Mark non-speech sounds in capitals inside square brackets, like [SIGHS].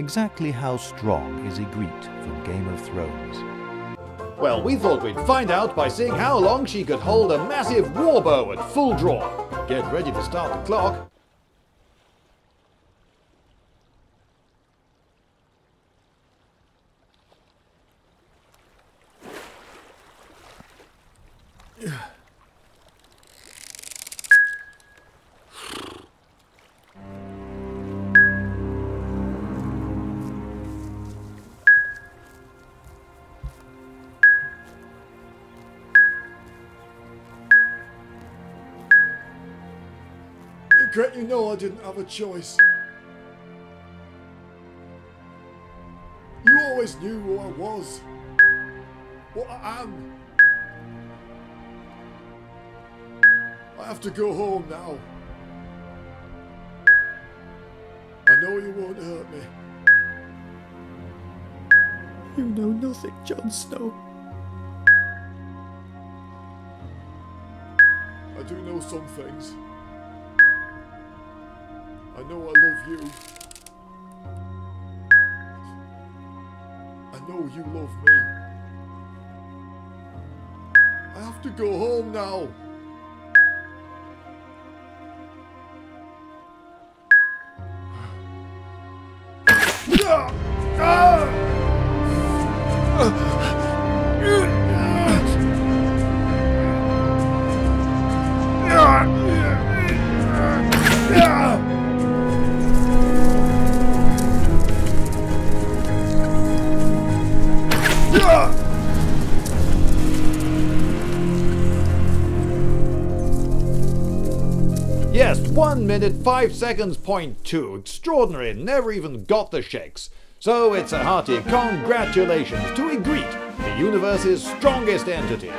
Exactly how strong is Ygritte from Game of Thrones? Well, we thought we'd find out by seeing how long she could hold a massive war bow at full draw. Get ready to start the clock. Ygritte, you know I didn't have a choice. You always knew who I was. What I am. I have to go home now. I know you won't hurt me. You know nothing, Jon Snow. I do know some things. I know I love you. I know you love me. I have to go home now. [SIGHS] Ah. Ah. Yes, 1 minute 5 seconds point 2. Extraordinary, never even got the shakes. So it's a hearty congratulations to Ygritte, the universe's strongest entity.